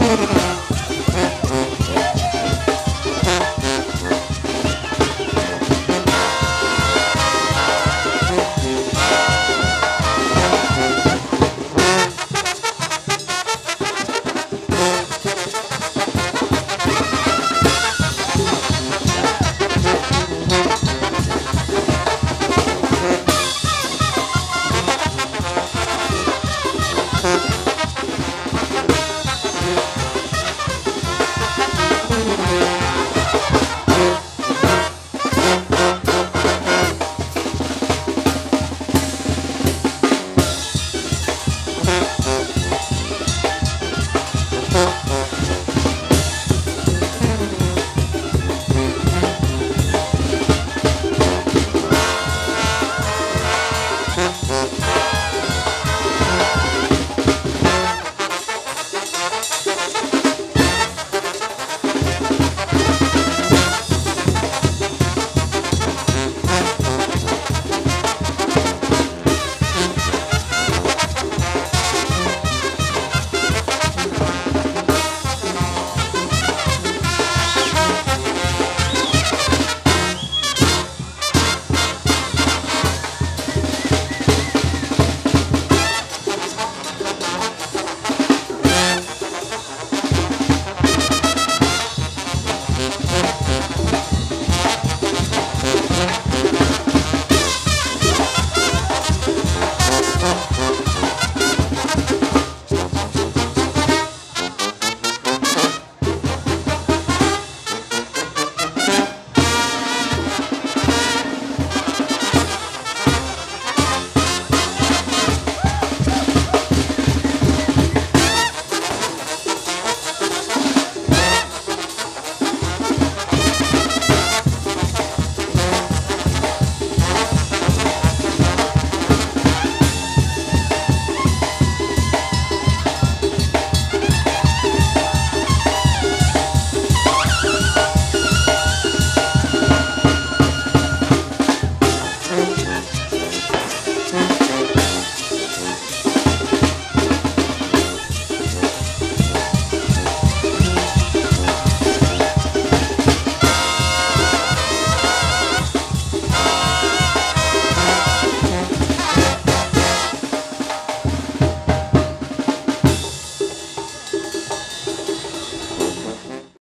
Música